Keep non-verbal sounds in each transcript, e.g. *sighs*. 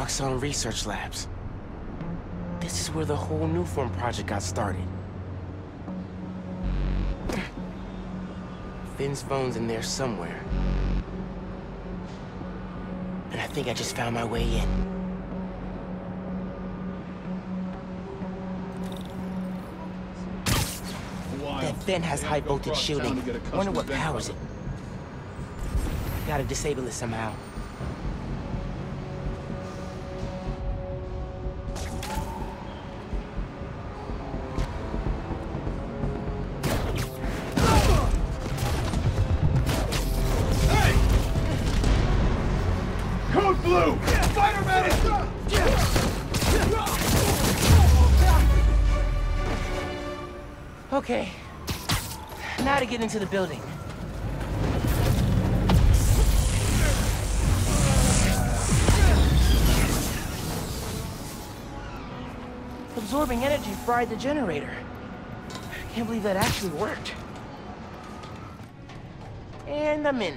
Roxxon Research Labs. This is where the whole Nuform project got started. Finn's phone's in there somewhere. And I think I just found my way in. That vent has high voltage shielding. Wonder what powers it. Gotta disable it somehow. Okay. Now to get into the building. Absorbing energy fried the generator. Can't believe that actually worked. And I'm in.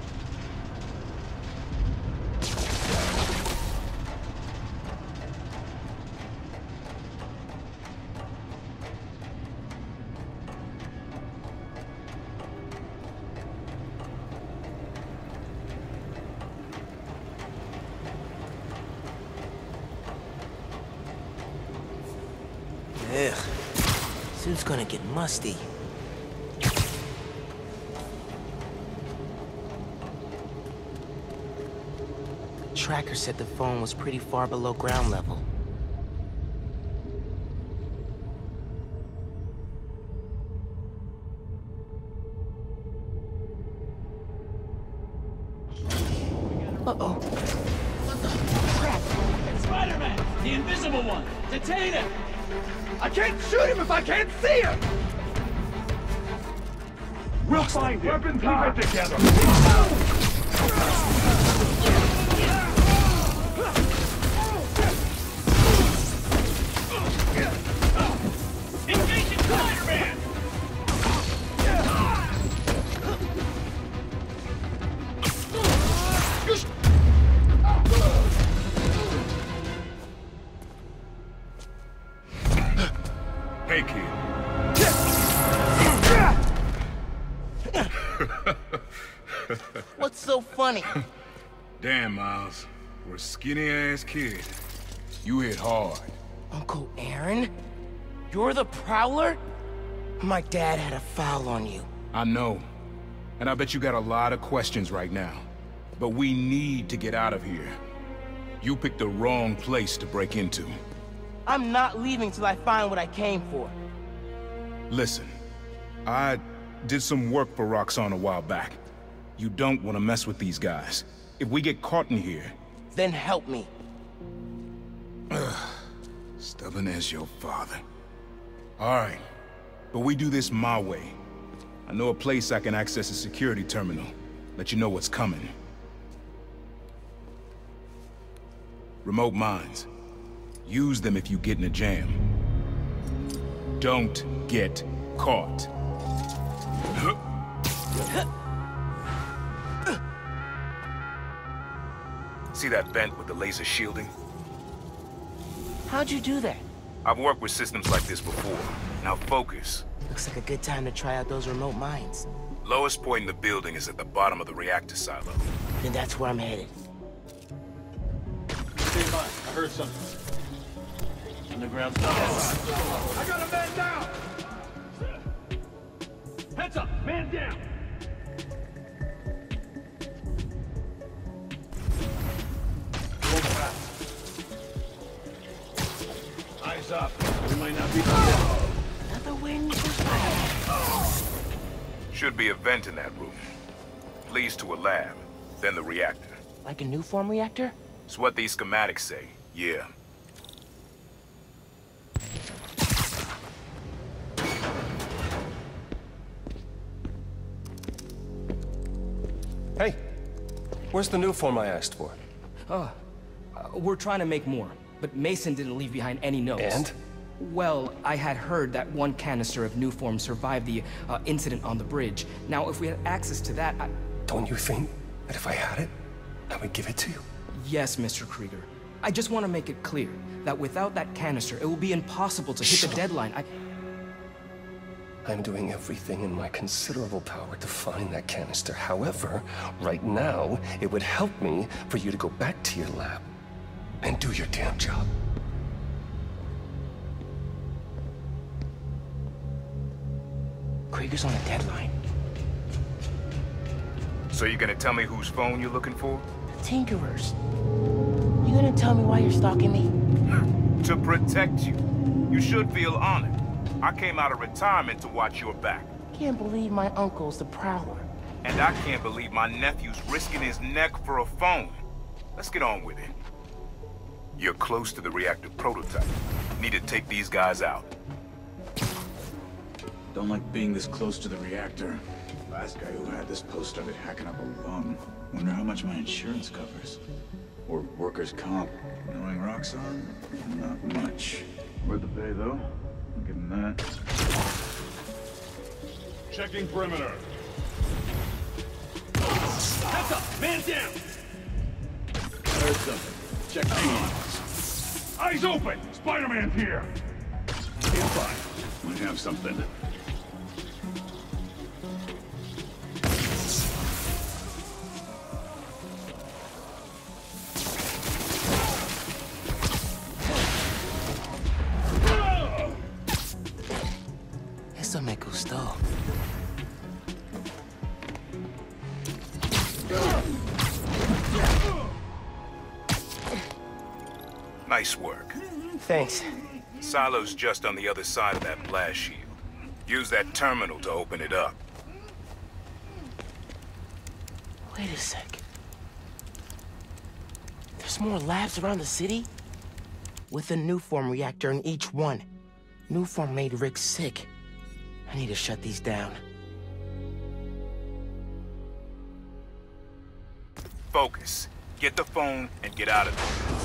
Ugh. Suit's gonna get musty. Tracker said the phone was pretty far below ground level. We'll find him. Weapons Keep it together. Engaging funny? *laughs* Damn, Miles. For a skinny-ass kid, you hit hard. Uncle Aaron? You're the Prowler? My dad had a foul on you. I know. And I bet you got a lot of questions right now. But we need to get out of here. You picked the wrong place to break into. I'm not leaving till I find what I came for. Listen, I did some work for Roxxon a while back. You don't want to mess with these guys. If we get caught in here, Then help me. *sighs* stubborn as your father. All right, but we do this my way. I know a place I can access a security terminal. Let you know what's coming. Remote mines. Use them if you get in a jam. Don't get caught. *laughs* See that vent with the laser shielding? How'd you do that? I've worked with systems like this before. Now focus. Looks like a good time to try out those remote mines. Lowest point in the building is at the bottom of the reactor silo. Then that's where I'm headed. Stay by. I heard something. Underground stuff. I got a man down! Heads up! Man down! Up. We might not be... Another win Should be a vent in that room. Leads to a lab, then the reactor. Like a Nuform reactor? It's what these schematics say, yeah. Hey, where's the Nuform I asked for? Oh, uh, we're trying to make more but Mason didn't leave behind any notes. And? Well, I had heard that one canister of Nuform survived the uh, incident on the bridge. Now, if we had access to that, I... Don't you think that if I had it, I would give it to you? Yes, Mr. Krieger. I just want to make it clear that without that canister, it will be impossible to hit Shut the deadline. I... I'm doing everything in my considerable power to find that canister. However, right now, it would help me for you to go back to your lab and do your damn job. Krieger's on a deadline. So you're gonna tell me whose phone you're looking for? Tinkerers. You gonna tell me why you're stalking me? *laughs* To protect you. You should feel honored. I came out of retirement to watch your back. Can't believe my uncle's the Prowler. And I can't believe my nephew's risking his neck for a phone. Let's get on with it. You're close to the reactor prototype. Need to take these guys out. Don't like being this close to the reactor. Last guy who had this post started hacking up a lung. Wonder how much my insurance covers. Or workers' comp. Knowing Roxxon? Not much. Worth the pay, though. I'll give him that. Checking perimeter. Heads up! Man down! Heard something. Check Eyes open! Spider-Man's here! By. Might have something. Nice work. Thanks. Silo's just on the other side of that blast shield. Use that terminal to open it up. Wait a sec. There's more labs around the city? With a Nuform reactor in each one. Nuform made Rick sick. I need to shut these down. Focus. Get the phone and get out of there.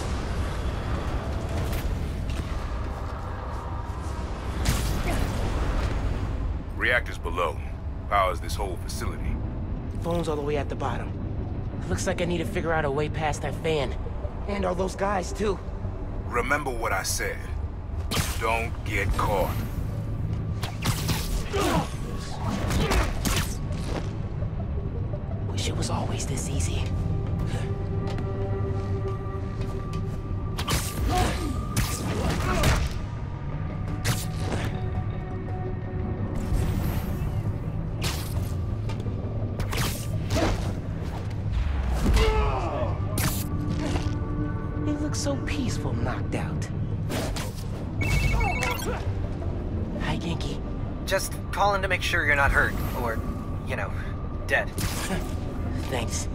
Reactors below. Powers this whole facility. Phone's all the way at the bottom. Looks like I need to figure out a way past that fan. And all those guys, too. Remember what I said. Don't get caught. Wish it was always this easy. Knocked out. Hi, Ganke. Just calling to make sure you're not hurt, or, you know, dead. *laughs* Thanks.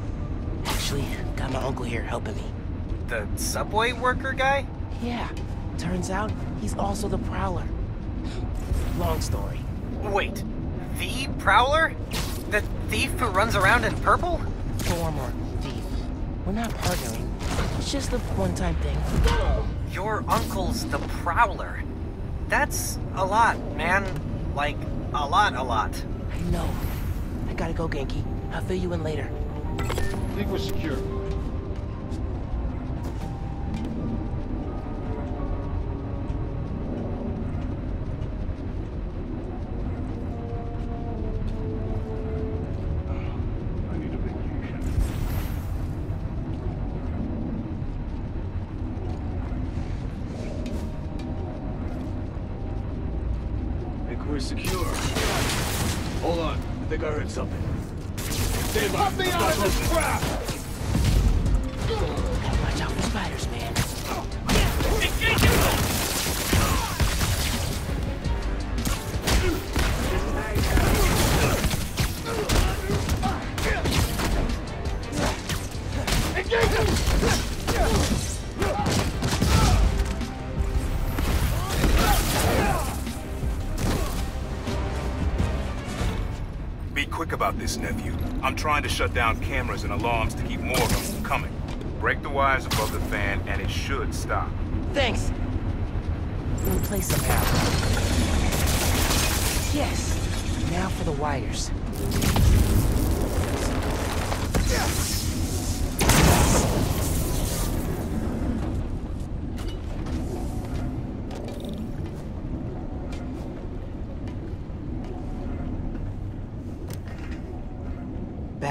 Actually, got my uncle here helping me. The subway worker guy? Yeah, turns out he's also the Prowler. Long story. Wait, the Prowler? The thief who runs around in purple? Former thief. We're not partnering. It's just a one-time thing. Your uncle's the Prowler. That's a lot, man. Like, a lot, a lot. I know. I gotta go, Ganke. I'll fill you in later. I think we're secure. This, nephew. I'm trying to shut down cameras and alarms to keep more of them from coming. Break the wires above the fan, and it should stop. Thanks. In place somehow. Yes. Now for the wires.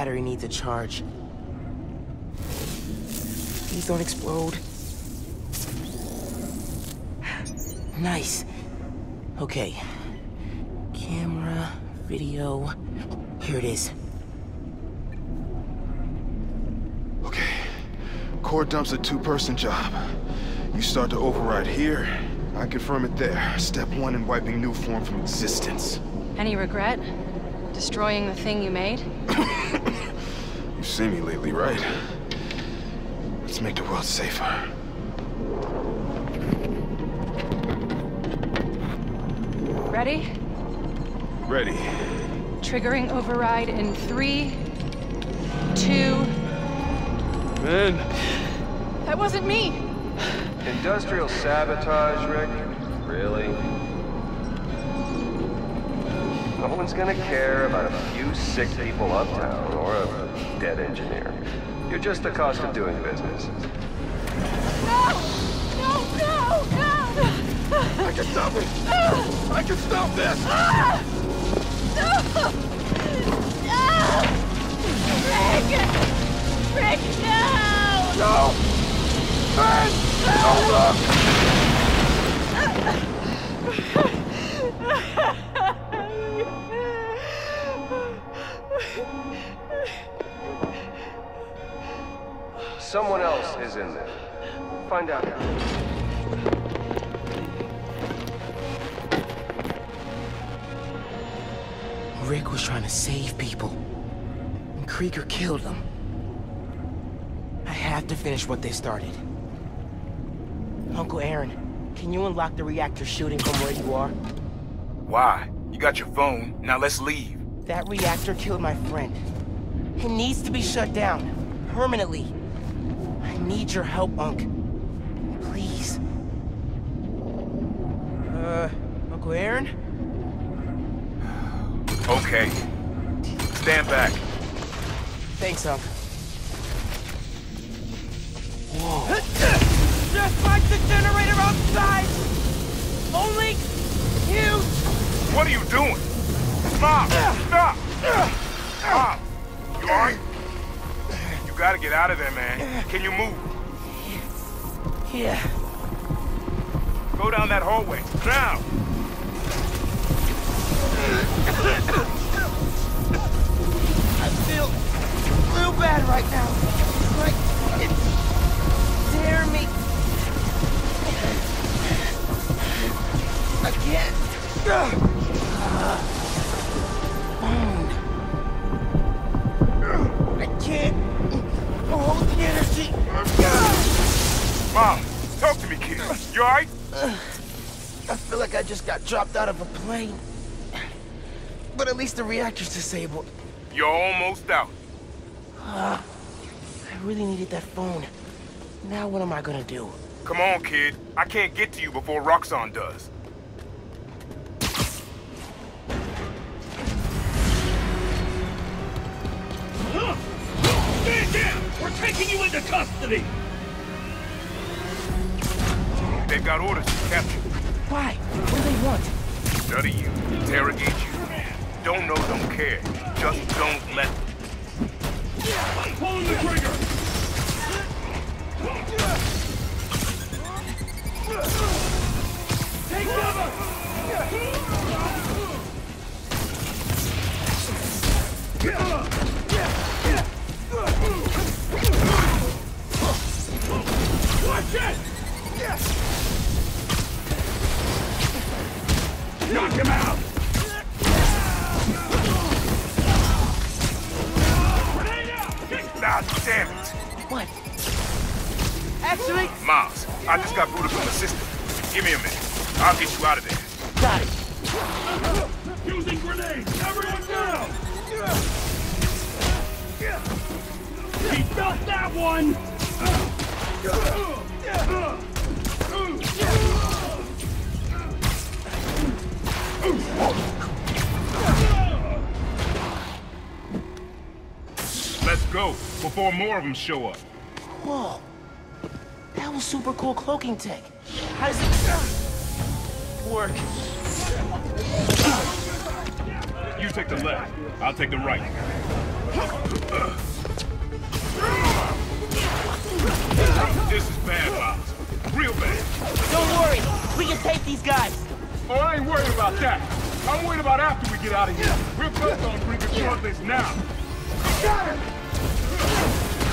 Battery needs a charge. Please don't explode. *sighs* Nice. Okay. Camera, video. Here it is. Okay. Core dump's a two-person job. You start to override here, I confirm it there. Step one in wiping Nuform from existence. Any regret? Destroying the thing you made? *coughs* You've seen me lately, right? Let's make the world safer. Ready? Ready. Triggering override in three, two... Men! That wasn't me! Industrial sabotage, Rick? Really? No one's gonna care about a few sick people uptown or a dead engineer. You're just the cost of doing business. No! No, no, no! I can stop it! I can stop this! Rick! Rick, no! No! Man! Don't look! *laughs* Someone else is in there. Find out. Rick was trying to save people. And Krieger killed them. I have to finish what they started. Uncle Aaron, can you unlock the reactor shooting from where you are? Why? You got your phone. Now let's leave. That reactor killed my friend. It needs to be shut down. Permanently. I need your help, Unc. Please. Uh, Uncle Aaron? Okay. Stand back. Thanks, Unc. Just like the generator outside! Only huge! What are you doing? Stop! Stop! Mom! You alright? You gotta get out of there, man. Can you move? Yeah. Go down that hallway. Now! I feel real bad right now. Like it's tearing me. I can't. Mom, talk to me, kid. You alright? I feel like I just got dropped out of a plane. But at least the reactor's disabled. You're almost out. Ah, I really needed that phone. Now what am I gonna do? Come on, kid. I can't get to you before Roxxon does. Taking you into custody! They've got orders to capture you. Why? What do they want? Study you, interrogate you. Don't know, don't care. Just don't let them. Pulling the trigger! Take cover! Watch go, before more of them show up. Whoa. That was super cool cloaking tech. How does it work? You take the left, I'll take the right. This is bad, Miles. Real bad. Don't worry, we can take these guys. Oh, I ain't worried about that. I'm worried about after we get out of here. We're both on bring control of this now.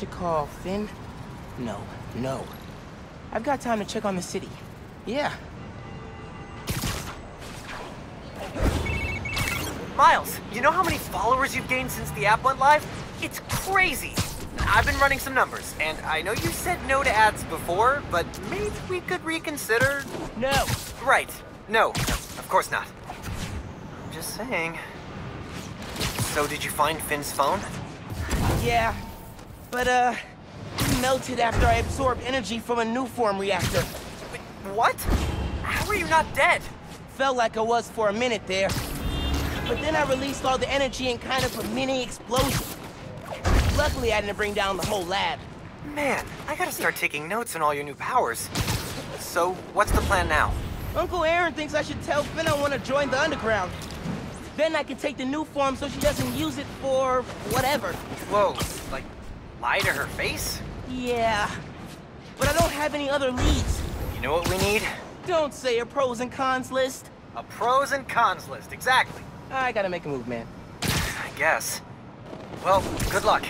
Should call Finn? No, no. I've got time to check on the city. Yeah. Miles, you know how many followers you've gained since the app went live? It's crazy! I've been running some numbers, and I know you said no to ads before, but maybe we could reconsider... No! Right. No, no, of course not. I'm just saying. So did you find Finn's phone? Yeah. But, uh... it melted after I absorbed energy from a Nuform reactor. Wait, what? How are you not dead? Felt like I was for a minute there. But then I released all the energy in kind of a mini explosion. Luckily, I didn't bring down the whole lab. Man, I gotta start taking notes on all your new powers. So, what's the plan now? Uncle Aaron thinks I should tell Finn I want to join the underground. Then I can take the Nuform so she doesn't use it for whatever. Whoa, lie to her face? Yeah. But I don't have any other leads. You know what we need? Don't say a pros and cons list. A pros and cons list, exactly. I gotta make a move, man. I guess. Well, good luck.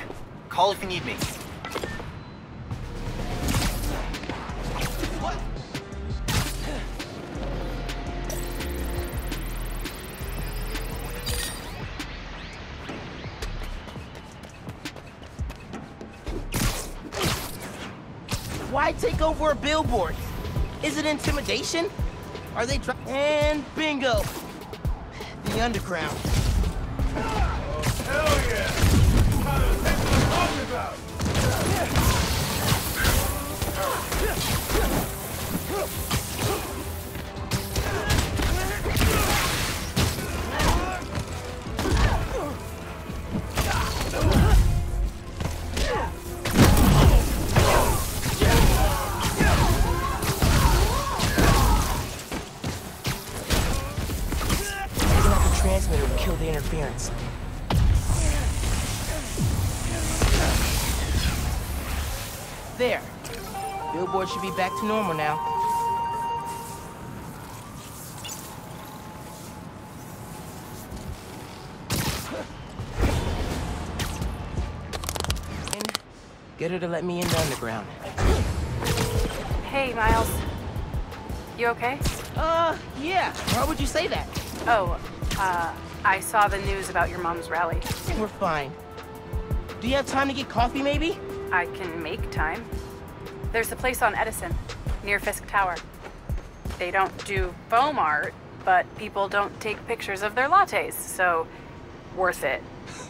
Call if you need me. Take over a billboard? Is it intimidation? Are they trying? And bingo! The underground. Oh, Hell yeah! Back to normal now. And get her to let me in the underground. Hey, Miles. You okay? Uh, yeah. Why would you say that? Oh, uh, I saw the news about your mom's rally. We're fine. Do you have time to get coffee, maybe? I can make time. There's a place on Edison, near Fisk Tower. They don't do foam art, but people don't take pictures of their lattes, so worth it. *sighs*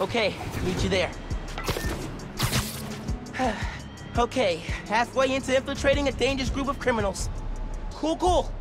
Okay, meet you there. *sighs* okay, halfway into infiltrating a dangerous group of criminals. Cool, cool.